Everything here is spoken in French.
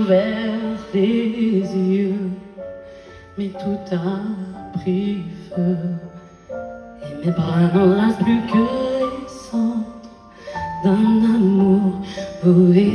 J'ai ouvert les yeux, mais tout a pris feu. Et mes bras n'en plus que les cendres d'un amour voué.